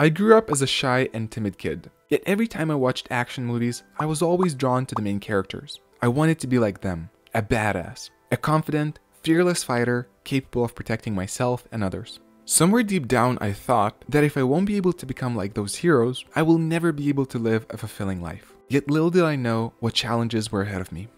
I grew up as a shy and timid kid, yet every time I watched action movies, I was always drawn to the main characters. I wanted to be like them, a badass, a confident, fearless fighter capable of protecting myself and others. Somewhere deep down, I thought that if I won't be able to become like those heroes, I will never be able to live a fulfilling life. Yet little did I know what challenges were ahead of me.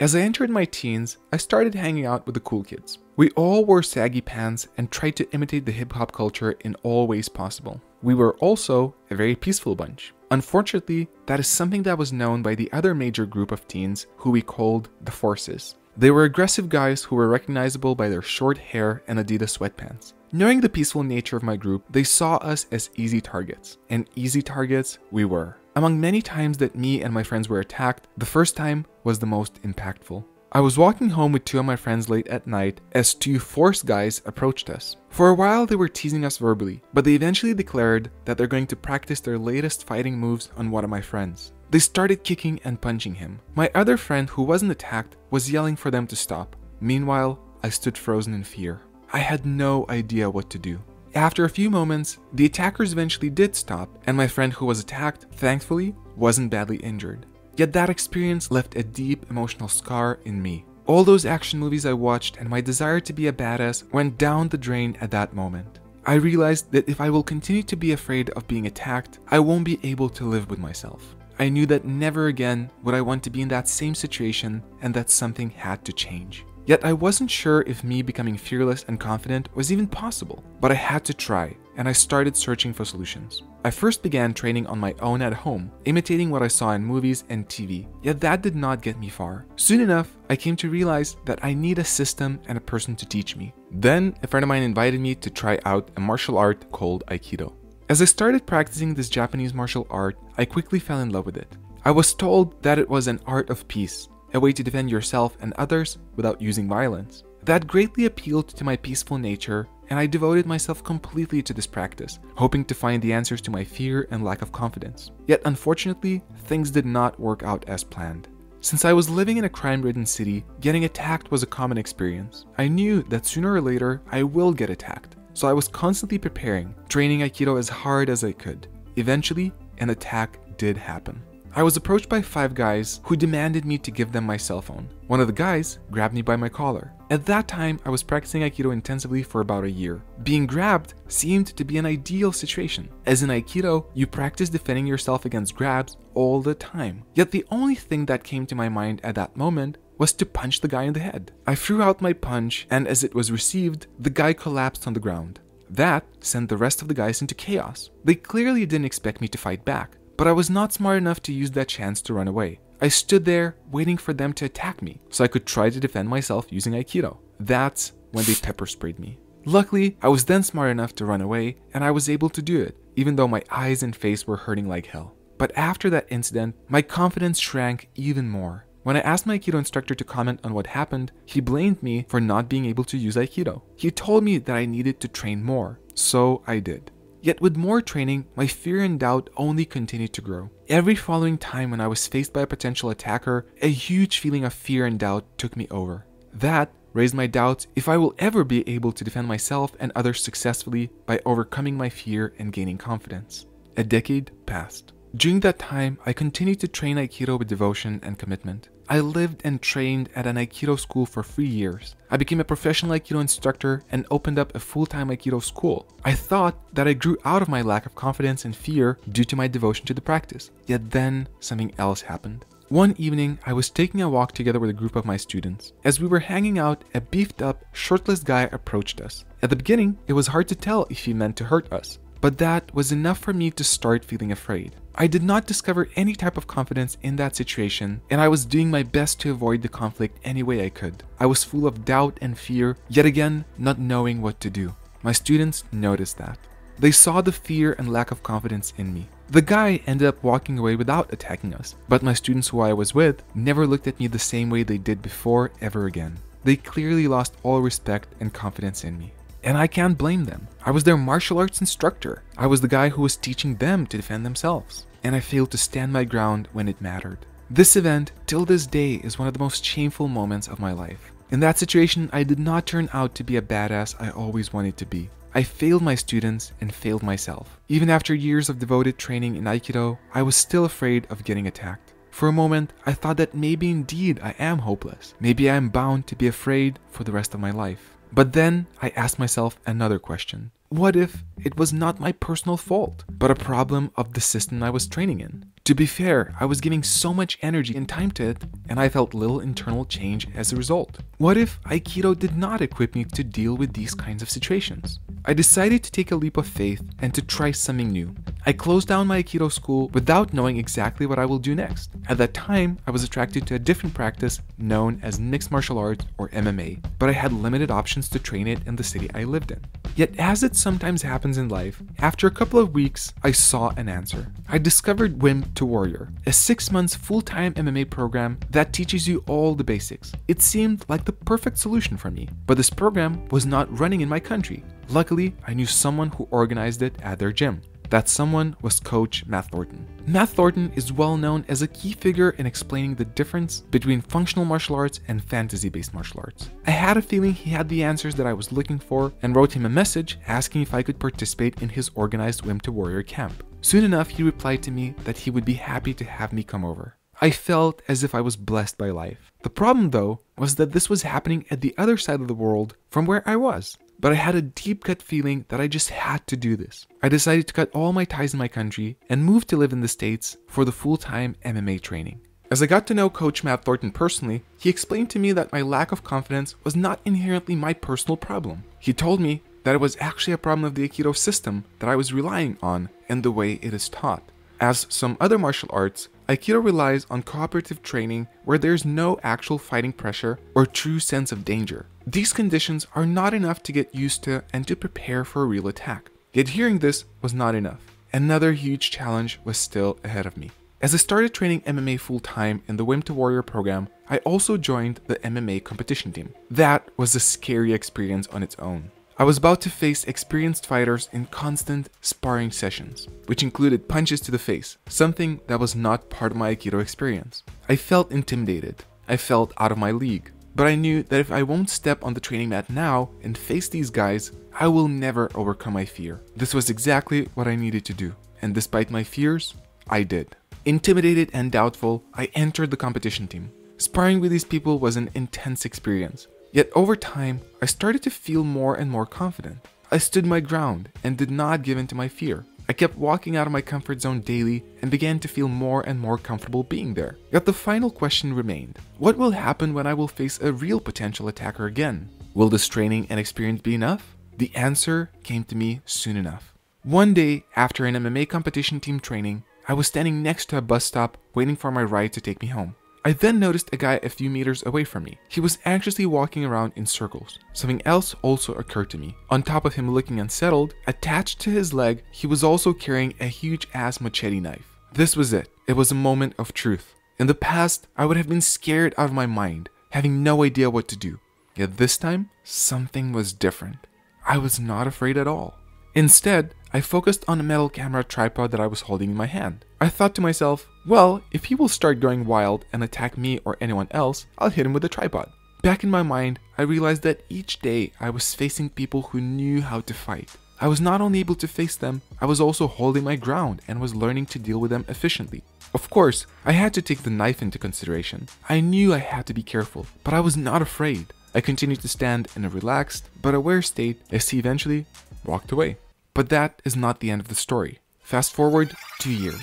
As I entered my teens, I started hanging out with the cool kids. We all wore saggy pants and tried to imitate the hip hop culture in all ways possible. We were also a very peaceful bunch. Unfortunately, that is something that was known by the other major group of teens who we called the Forces. They were aggressive guys who were recognizable by their short hair and Adidas sweatpants. Knowing the peaceful nature of my group, they saw us as easy targets, and easy targets we were. Among many times that me and my friends were attacked, the first time was the most impactful. I was walking home with two of my friends late at night as two force guys approached us. For a while, they were teasing us verbally, but they eventually declared that they're going to practice their latest fighting moves on one of my friends. They started kicking and punching him. My other friend, who wasn't attacked, was yelling for them to stop. Meanwhile, I stood frozen in fear. I had no idea what to do. After a few moments, the attackers eventually did stop, and my friend who was attacked, thankfully, wasn't badly injured. Yet that experience left a deep emotional scar in me. All those action movies I watched and my desire to be a badass went down the drain at that moment. I realized that if I will continue to be afraid of being attacked, I won't be able to live with myself. I knew that never again would I want to be in that same situation and that something had to change. Yet I wasn't sure if me becoming fearless and confident was even possible, but I had to try, and I started searching for solutions. I first began training on my own at home, imitating what I saw in movies and TV, yet that did not get me far. Soon enough, I came to realize that I need a system and a person to teach me. Then, a friend of mine invited me to try out a martial art called Aikido. As I started practicing this Japanese martial art, I quickly fell in love with it. I was told that it was an art of peace, a way to defend yourself and others without using violence. That greatly appealed to my peaceful nature, and I devoted myself completely to this practice, hoping to find the answers to my fear and lack of confidence. Yet unfortunately, things did not work out as planned. Since I was living in a crime ridden city, getting attacked was a common experience. I knew that sooner or later I will get attacked, so I was constantly preparing, training Aikido as hard as I could. Eventually, an attack did happen. I was approached by five guys who demanded me to give them my cell phone. One of the guys grabbed me by my collar. At that time, I was practicing Aikido intensively for about a year. Being grabbed seemed to be an ideal situation, as in Aikido, you practice defending yourself against grabs all the time. Yet the only thing that came to my mind at that moment was to punch the guy in the head. I threw out my punch, and as it was received, the guy collapsed on the ground. That sent the rest of the guys into chaos. They clearly didn't expect me to fight back. But I was not smart enough to use that chance to run away. I stood there waiting for them to attack me so I could try to defend myself using Aikido. That's when they pepper sprayed me. Luckily, I was then smart enough to run away and I was able to do it, even though my eyes and face were hurting like hell. But after that incident, my confidence shrank even more. When I asked my Aikido instructor to comment on what happened, he blamed me for not being able to use Aikido. He told me that I needed to train more, so I did. Yet with more training, my fear and doubt only continued to grow. Every following time when I was faced by a potential attacker, a huge feeling of fear and doubt took me over. That raised my doubts if I will ever be able to defend myself and others successfully by overcoming my fear and gaining confidence. A decade passed. During that time, I continued to train Aikido with devotion and commitment. I lived and trained at an Aikido school for three years. I became a professional Aikido instructor and opened up a full time Aikido school. I thought that I grew out of my lack of confidence and fear due to my devotion to the practice. Yet then, something else happened. One evening, I was taking a walk together with a group of my students. As we were hanging out, a beefed up, shirtless guy approached us. At the beginning, it was hard to tell if he meant to hurt us, but that was enough for me to start feeling afraid. I did not discover any type of confidence in that situation, and I was doing my best to avoid the conflict any way I could. I was full of doubt and fear, yet again, not knowing what to do. My students noticed that. They saw the fear and lack of confidence in me. The guy ended up walking away without attacking us, but my students who I was with never looked at me the same way they did before ever again. They clearly lost all respect and confidence in me. And I can't blame them. I was their martial arts instructor. I was the guy who was teaching them to defend themselves. And I failed to stand my ground when it mattered. This event, till this day, is one of the most shameful moments of my life. In that situation, I did not turn out to be a badass I always wanted to be. I failed my students and failed myself. Even after years of devoted training in Aikido, I was still afraid of getting attacked. For a moment, I thought that maybe indeed I am hopeless. Maybe I am bound to be afraid for the rest of my life. But then I asked myself another question. What if it was not my personal fault, but a problem of the system I was training in? To be fair, I was giving so much energy and time to it, and I felt little internal change as a result. What if Aikido did not equip me to deal with these kinds of situations? I decided to take a leap of faith and to try something new. I closed down my Aikido school without knowing exactly what I will do next. At that time, I was attracted to a different practice known as mixed martial arts or MMA, but I had limited options to train it in the city I lived in. Yet, as it sometimes happens in life, after a couple of weeks, I saw an answer. I discovered Wimp to Warrior, a six months full time MMA program that teaches you all the basics. It seemed like the perfect solution for me, but this program was not running in my country. Luckily, I knew someone who organized it at their gym. That someone was Coach Matt Thornton. Matt Thornton is well known as a key figure in explaining the difference between functional martial arts and fantasy based martial arts. I had a feeling he had the answers that I was looking for and wrote him a message asking if I could participate in his organized Wimp to Warrior camp. Soon enough, he replied to me that he would be happy to have me come over. I felt as if I was blessed by life. The problem, though, was that this was happening at the other side of the world from where I was but I had a deep gut feeling that I just had to do this. I decided to cut all my ties in my country and move to live in the States for the full time MMA training. As I got to know Coach Matt Thornton personally, he explained to me that my lack of confidence was not inherently my personal problem. He told me that it was actually a problem of the Aikido system that I was relying on and the way it is taught. As some other martial arts, Aikido relies on cooperative training where there's no actual fighting pressure or true sense of danger. These conditions are not enough to get used to and to prepare for a real attack. Yet hearing this was not enough. Another huge challenge was still ahead of me. As I started training MMA full time in the Wimp to Warrior program, I also joined the MMA competition team. That was a scary experience on its own. I was about to face experienced fighters in constant sparring sessions, which included punches to the face, something that was not part of my Aikido experience. I felt intimidated. I felt out of my league. But I knew that if I won't step on the training mat now and face these guys, I will never overcome my fear. This was exactly what I needed to do, and despite my fears, I did. Intimidated and doubtful, I entered the competition team. Sparring with these people was an intense experience, yet over time, I started to feel more and more confident. I stood my ground and did not give in to my fear. I kept walking out of my comfort zone daily and began to feel more and more comfortable being there. Yet the final question remained What will happen when I will face a real potential attacker again? Will this training and experience be enough? The answer came to me soon enough. One day, after an MMA competition team training, I was standing next to a bus stop waiting for my ride to take me home. I then noticed a guy a few meters away from me. He was anxiously walking around in circles. Something else also occurred to me. On top of him looking unsettled, attached to his leg, he was also carrying a huge ass machete knife. This was it. It was a moment of truth. In the past, I would have been scared out of my mind, having no idea what to do. Yet this time, something was different. I was not afraid at all. Instead, I focused on a metal camera tripod that I was holding in my hand. I thought to myself, well, if he will start going wild and attack me or anyone else, I'll hit him with the tripod. Back in my mind, I realized that each day I was facing people who knew how to fight. I was not only able to face them, I was also holding my ground and was learning to deal with them efficiently. Of course, I had to take the knife into consideration. I knew I had to be careful, but I was not afraid. I continued to stand in a relaxed but aware state as he eventually walked away. But that is not the end of the story. Fast forward two years.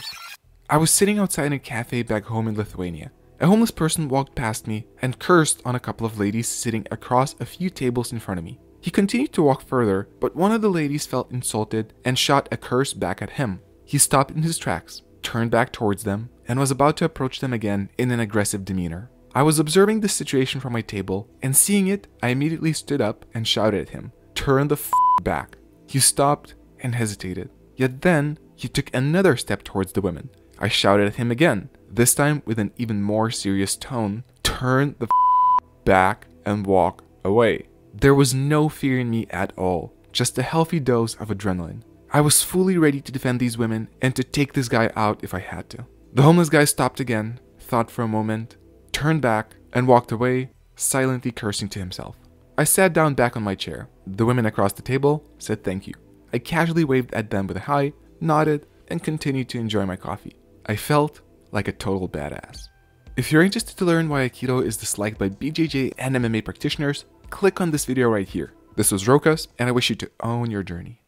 I was sitting outside in a cafe back home in Lithuania. A homeless person walked past me and cursed on a couple of ladies sitting across a few tables in front of me. He continued to walk further, but one of the ladies felt insulted and shot a curse back at him. He stopped in his tracks, turned back towards them, and was about to approach them again in an aggressive demeanor. I was observing this situation from my table, and seeing it, I immediately stood up and shouted at him, Turn the f back. He stopped and hesitated. Yet then, he took another step towards the women. I shouted at him again, this time with an even more serious tone Turn the f- back and walk away. There was no fear in me at all, just a healthy dose of adrenaline. I was fully ready to defend these women and to take this guy out if I had to. The homeless guy stopped again, thought for a moment, turned back, and walked away, silently cursing to himself. I sat down back on my chair. The women across the table said thank you. I casually waved at them with a hi, nodded, and continued to enjoy my coffee. I felt like a total badass. If you're interested to learn why Aikido is disliked by BJJ and MMA practitioners, click on this video right here. This was Rokas, and I wish you to own your journey.